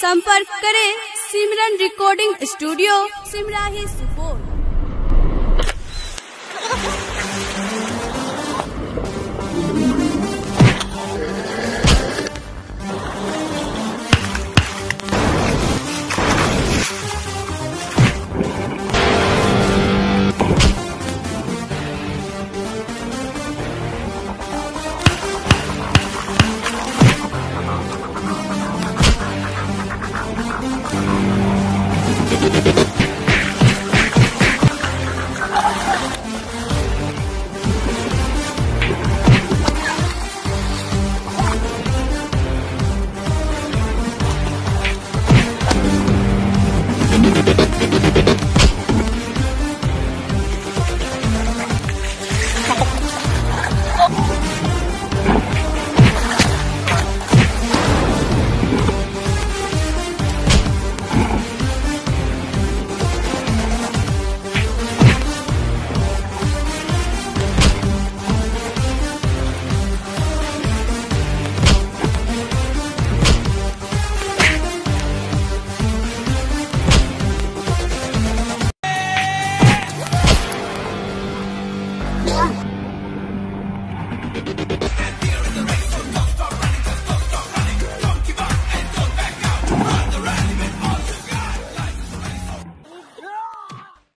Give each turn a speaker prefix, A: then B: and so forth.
A: संपर्क करें Simran recording studio Simrahi